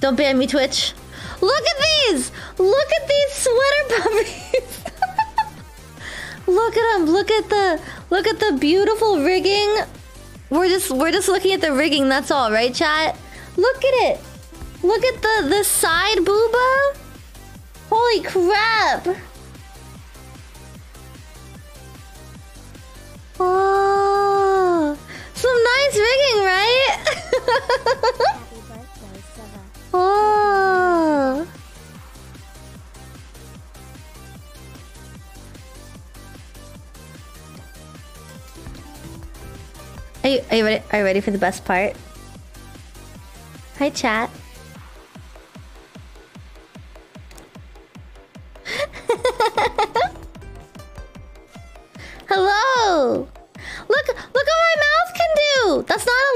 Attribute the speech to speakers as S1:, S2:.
S1: Don't ban me, Twitch. Look at these! Look at these sweater puppies! look at them. Look at the look at the beautiful rigging. We're just we're just looking at the rigging. That's all, right, chat? Look at it. Look at the the side booba. Holy crap! Are you, are you, ready, are you ready for the best part? Hi, chat. Hello! Look, look what my mouth can do! That's not